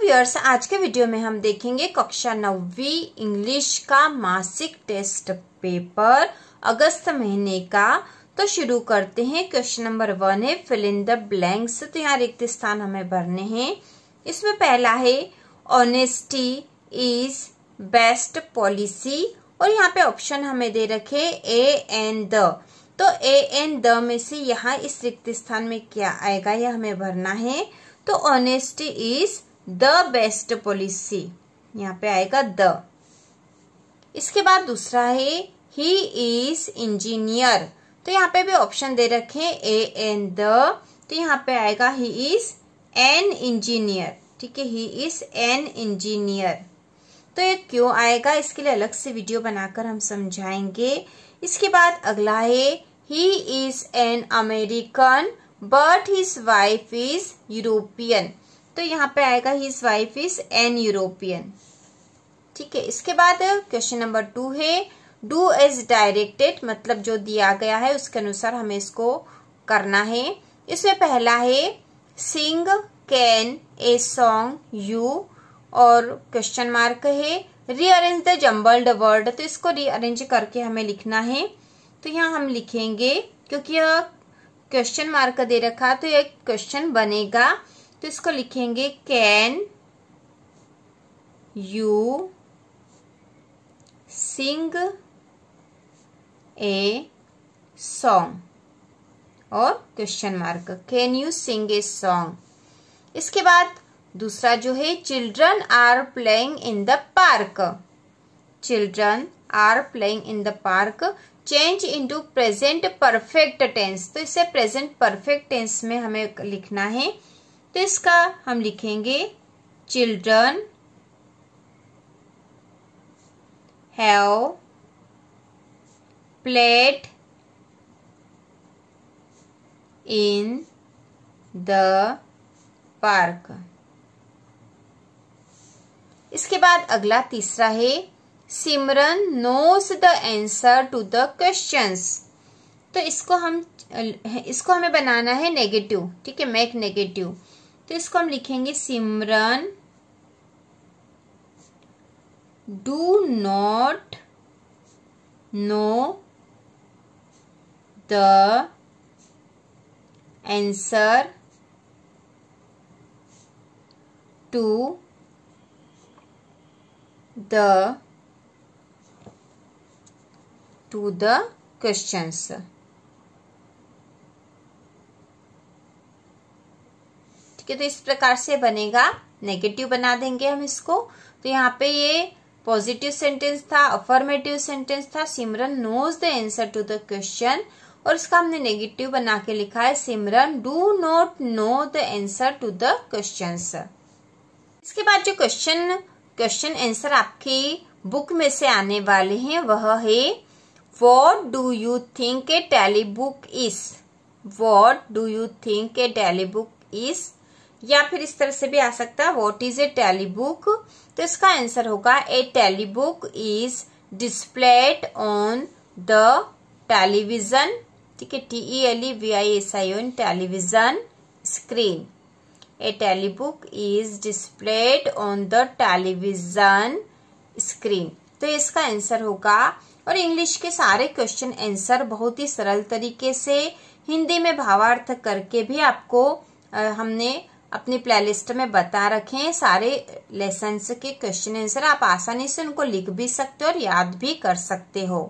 Viewers आज के video में हम देखेंगे कक्षा नवी इंग्लिश का मासिक टेस्ट पेपर अगस्त महीने का। तो शुरू करते हैं। क्वेश्चन नंबर वन है फिल इन द ब्लैंक्स तो यहाँ रिक्त स्थान हमें भरने हैं। इसमें पहला है ऑनेस्टी इज़ बेस्ट पॉलिसी और यहाँ पे ऑप्शन हमें दे रखे ए एन द तो ए एन द में से यहाँ इस रिक्त स्थान में क्या आएगा, यह हमें भरना है। तो honesty is the best policy यहाँ पे आएगा द। इसके बाद दूसरा है ही इज़ इंजीनियर तो यहाँ पे भी ऑप्शन दे रखे ए एन द तो यहाँ पे आएगा ही इज़ एन इंजीनियर ठीक है ही इज़ एन इंजीनियर तो ये क्यों आएगा? इसके लिए अलग से वीडियो बनाकर हम समझाएँगे। इसके बाद अगला है he is an American but his wife is European तो यहाँ पे आएगा his wife is an European ठीक है, इसके बाद क्वेश्चन नंबर टू है। डू एज डायरेक्टेड मतलब जो दिया गया है, उसके अनुसार हमें इसको करना है। इसमें पहला है sing can a song you और क्वेश्चन मार्क है। रीअरेंज द जम्बल्ड वर्ड तो इसको रीअरेंज करके हमें लिखना है। तो यहाँ हम लिखेंगे, क्योंकि यह क्वेश्चन मार्क दे रखा तो एक क्वेश्चन बनेगा। तो इसको लिखेंगे can you sing a song. और question mark, can you sing a song? इसके बाद दूसरा जो है, children are playing in the park. Children are playing in the park. Change into present perfect tense. तो इसे प्रेजेंट परफेक्ट टेंस में हमें लिखना है। तो इसका हम लिखेंगे children have played in the park इसके बाद अगला तीसरा है Simran knows the answer to the questions तो इसको हम, इसको हमें बनाना है नेगेटिव ठीक है मेक नेगेटिव तो इसको हम लिखेंगे Simran. Do not know the answer to the to the questions ठीक तो इस प्रकार से बनेगा नेगेटिव बना देंगे हम इसको। तो यहाँ पे ये पॉजिटिव सेंटेंस था अफर्मेटिव सेंटेंस था। Simran knows the answer to the question और इसका हमने नेगेटिव बना के लिखा है। Simran do not know the answer to the question इसके बाद जो क्वेश्चन क्वेश्चन आंसर आपकी बुक में से आने वाले हैं, वह है what do you think a tele book is what do you think a tele book is या फिर इस तरह से भी आ सकता है what is a tele book तो इसका आंसर होगा a tele book is displayed on the television ठीक है T E L E V I S I on television screen a tele book is displayed on the television screen तो इसका answer होगा, और English के सारे question answer बहुत ही सरल तरीके से हिंदी में भावार्थ करके भी आपको हमने अपनी प्लेलिस्ट में बता रखे सारे लेसन के क्वेश्चन आंसर आप आसानी से उनको लिख भी सकते हो और याद भी कर सकते हो।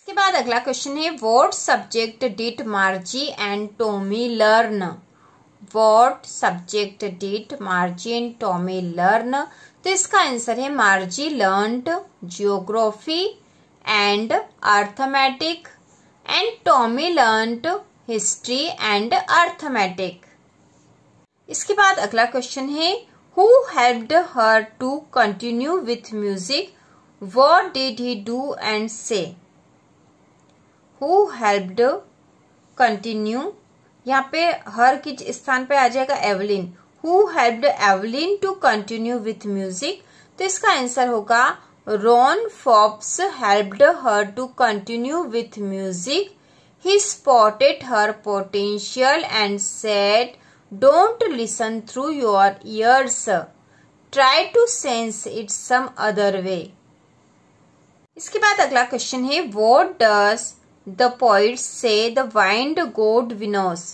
इसके बाद अगला क्वेश्चन है what subject did Margie and Tommy learn what subject did Margie and Tommy learn तो इसका आंसर है Margie learn geography and arithmetic and Tommy learn history and arithmetic इसके बाद अगला क्वेश्चन है who helped her to continue with music what did he do and say who helped continue यहाँ पे her की स्थान पे आ जाएगा? Evelyn who helped Evelyn to continue with music तो इसका आंसर होगा Ron Forbes helped her to continue with music he spotted her potential and said don't listen through your ears try to sense it some other way इसके बाद अगला question है what does the poet say the wind god winnows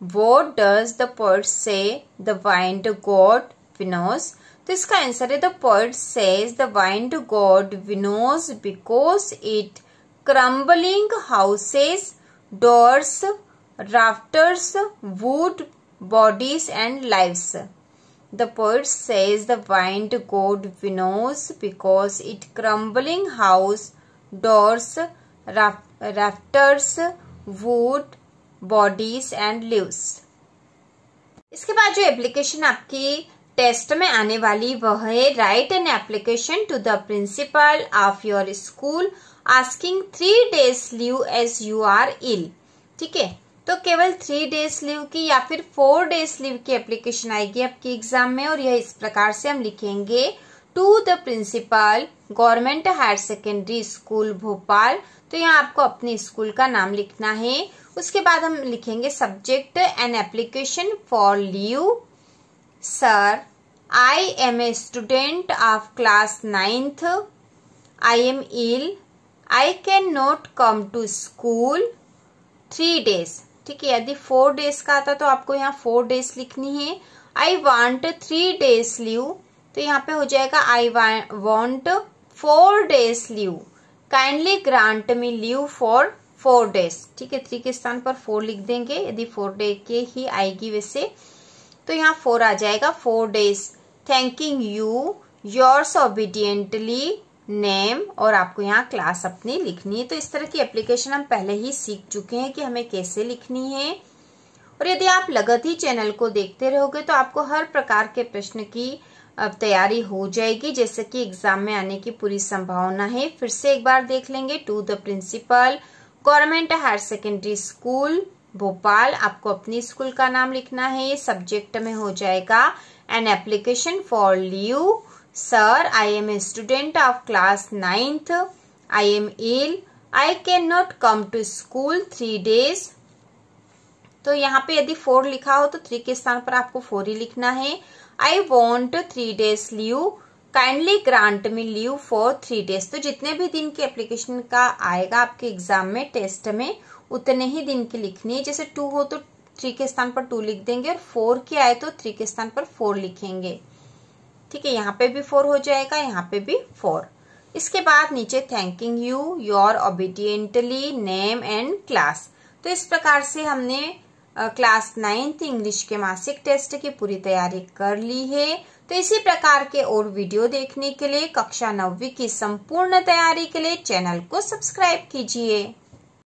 what does the poet say the wind god winnows तो इसका answer है the poet says the wind god winnows because it crumbling houses doors rafters wood bodies and lives. The poet says the wind god winnows because it crumbling house, doors, rafters, wood, bodies and leaves. इसके बाद जो application आपकी test में आने वाली वह है write an application to the principal of your school asking three days leave as you are ill ठीक है तो केवल थ्री डेज़ लीव की या फिर फोर डेज़ लीव की एप्लीकेशन आएगी आपके एग्ज़ाम में और यह इस प्रकार से हम लिखेंगे। To the principal government higher secondary school Bhopal. तो यहाँ आपको अपने स्कूल का नाम लिखना है। उसके बाद हम लिखेंगे subject an application for leave sir I am a student of class ninth I am ill I can not come to school three days ठीक है, यदि फोर डेज़ का आता तो आपको यहाँ फोर डेज़ लिखनी है। I want three days leave तो यहाँ पे हो जाएगा I want four days leave kindly grant me leave for four days ठीक है थ्री के स्थान पर फोर लिख देंगे, यदि फोर डे के ही आएगी वैसे तो यहाँ फोर आ जाएगा four days thanking you yours obediently name और आपको यहाँ क्लास अपनी लिखनी है। तो इस तरह की एप्लीकेशन हम पहले ही सीख चुके हैं कि हमें कैसे लिखनी है। और यदि आप लगत ही चैनल को देखते रहोगे तो आपको हर प्रकार के प्रश्न की तैयारी हो जाएगी, जैसे कि एग्ज़ाम में आने की पूरी संभावना है। फिर से एक बार देख लेंगे। To the principal government higher secondary school Bhopal. आपको अपनी स्कूल का नाम लिखना है। सब्जेक्ट में हो जाएगा। An application for leave Sir, I am a student of class 9th. I am ill. I cannot come to school three days. तो यहाँ पे यदि फोर लिखा हो तो थ्री के स्थान पर आपको फोर ही लिखना है I want three days leave kindly grant me leave for three days तो जितने भी दिन की एप्लीकेशन का आएगा आपके एग्ज़ाम में टेस्ट में उतने ही दिन की लिखनी है जैसे टू हो तो थ्री के स्थान पर टू लिख देंगे और फोर की आए तो थ्री के स्थान पर फोर लिखेंगे ठीक है, यहाँ पे भी फोर हो जाएगा, यहाँ पे भी फोर इसके बाद नीचे thanking you your obediently name and class तो इस प्रकार से हमने क्लास नाइन्थ इंग्लिश के मासिक टेस्ट की पूरी तैयारी कर ली है। तो इसी प्रकार के और वीडियो देखने के लिए, कक्षा नौवीं की संपूर्ण तैयारी के लिए चैनल को सब्सक्राइब कीजिए।